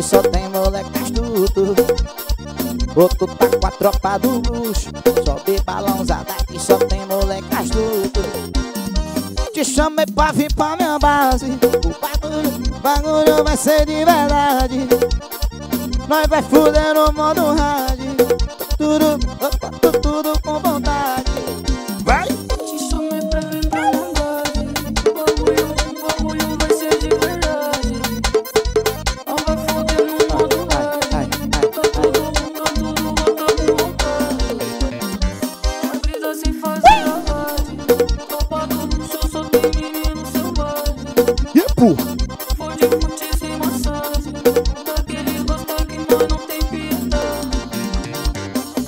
que só tem moleque astuto. Outro tá com a tropa do bruxo Só vi balãozada que só tem moleque astuto. Te chamei pra vir pra minha base O bagulho, bagulho vai ser de verdade. Nós vai fuder no modo rádio tudo, tudo com vontade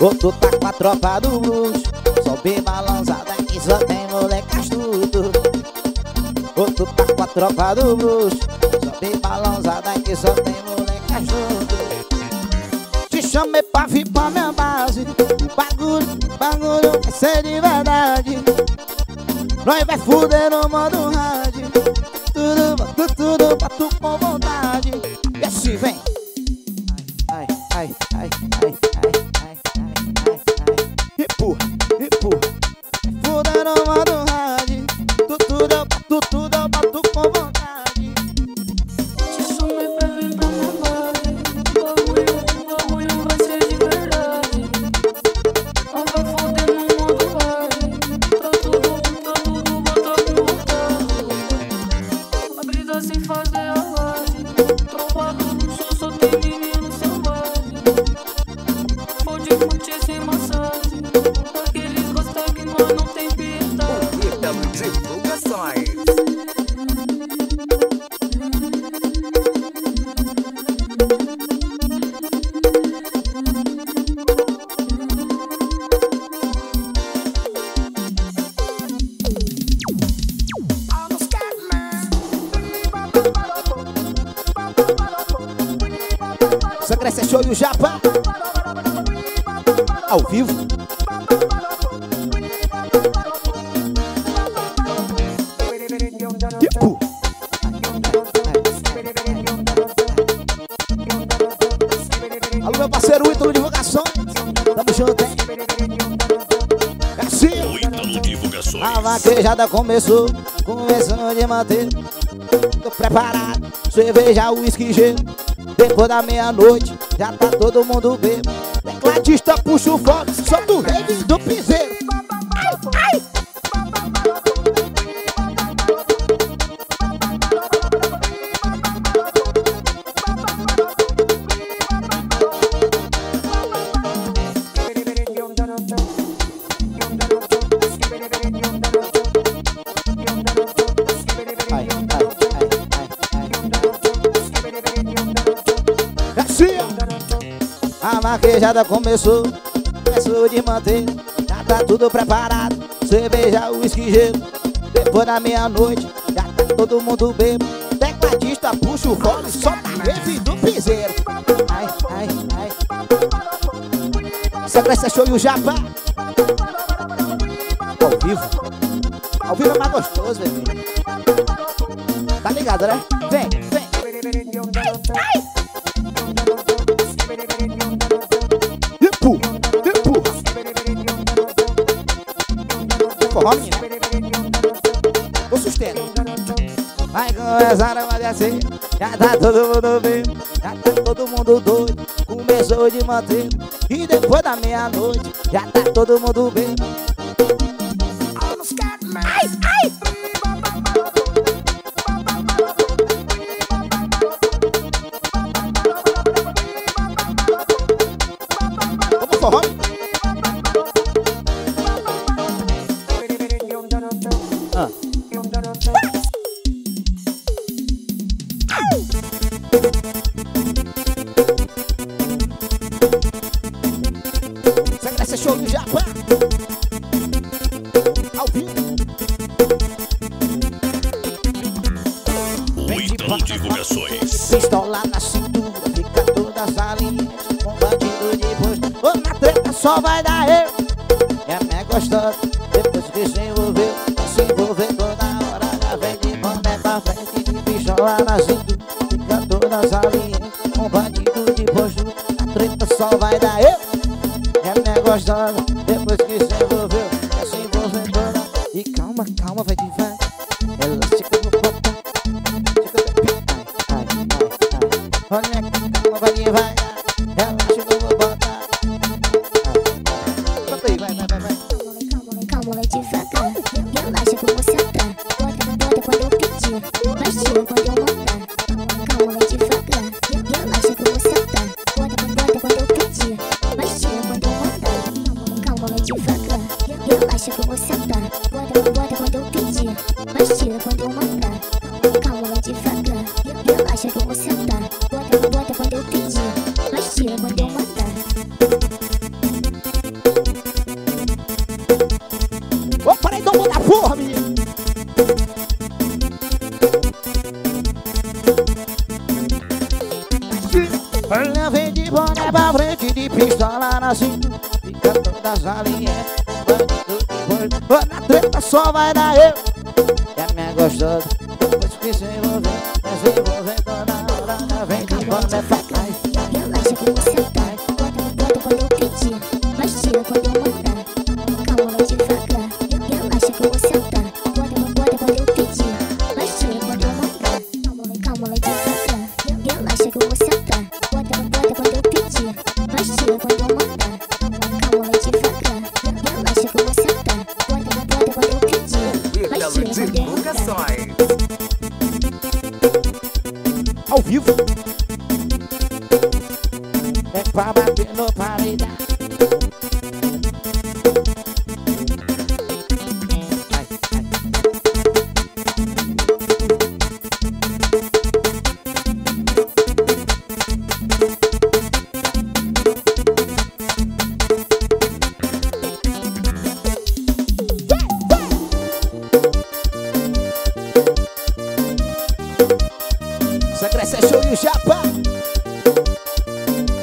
Outro tá com a tropa do Só bem balançada que só tem moleque astuto. Outro tá com a tropa do Só bem balançada que só tem moleque astuto. Te chamei pra vir pra minha base. Bagulho, bagulho vai ser de verdade. Nós vai fuder no modo rádio. Tudo, tudo, tudo Show e o japa Ao vivo Empurra Alô meu parceiro Ítalo Divulgação Tamo junto, hein? É assim O Ítalo Divulgações. A vaquejada começou, começando de manter. Tô preparado, cerveja, uísque, gelo. Depois da meia-noite, já tá todo mundo bebo. Tecladista puxa o fone, solta o rave do piseiro. Ó. A maquejada começou, começou de manter. Já tá tudo preparado, cerveja, uísque, gelo. Depois da meia-noite, já tá todo mundo bebo. Tecladista puxa o fone, solta a rave do piseiro. Ai, ai, ai. Sequência show e o japa. Ao vivo. Ao vivo é mais gostoso, bebê. Tá ligado, né? Vem, Vai começar a assim. Já tá todo mundo bem. Já tá todo mundo doido. Começou de manter. E depois da meia-noite. Já tá todo mundo bem. Ai, ai. Vamos divulgações. Pistola na cintura, fica todas alinhas. Um bandido depois, ou na treta só vai dar eu. é a minha gostosa, depois que se envolveu, se envolvendo na hora. já vem de boné pra frente, de pistola na cintura, fica todas Com batido de depois, na treta só vai dar eu. é a minha gostosa. Olha, vem de boné pra frente, de pistola na cinta Fica toda alinhas, bandido Na treta só vai dar eu E a é minha gostosa, depois que se envolver, se envolver Ítalo Divulgações. Ao vivo.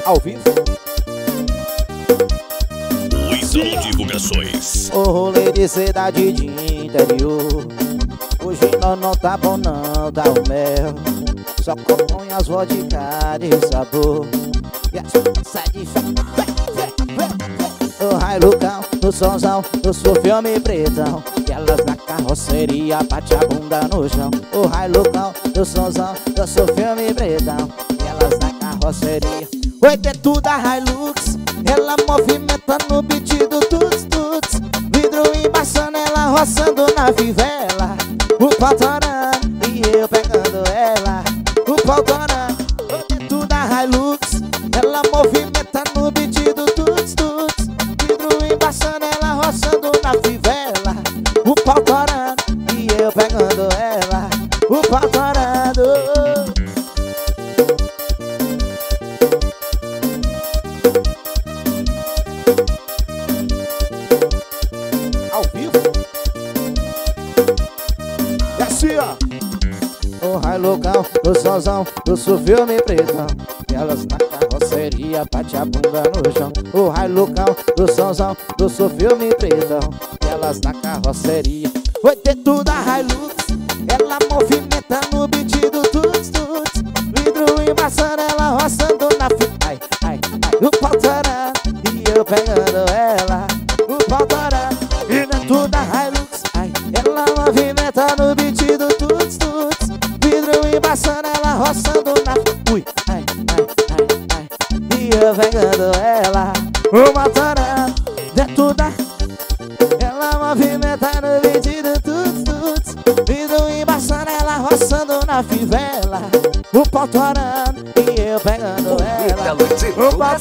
ao vivo. Luizão Divulgações. O rolê de cidade de interior. Hoje nós não tá bom não, dá o mel. Só compõe as vodka de sabor. E as passa de o raio lucão, no Sonzão no surfião e pretão E elas na carroceria bate a bunda no chão O raio lucão, no Sonzão no surfião e pretão E elas na carroceria Oi, teto da Hilux. Ela movimenta no beat do tuts tuts Vidro embaçando, ela roçando na vivela. O patrão O raio local do Sãozão, do seu filme pretão Elas na carroceria Foi ter tudo a Hilux na fivela, o pau torando e eu pegando ela. O pau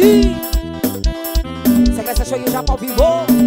Dia. Sequência show e já ao vivo.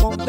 Oh,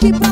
conquistou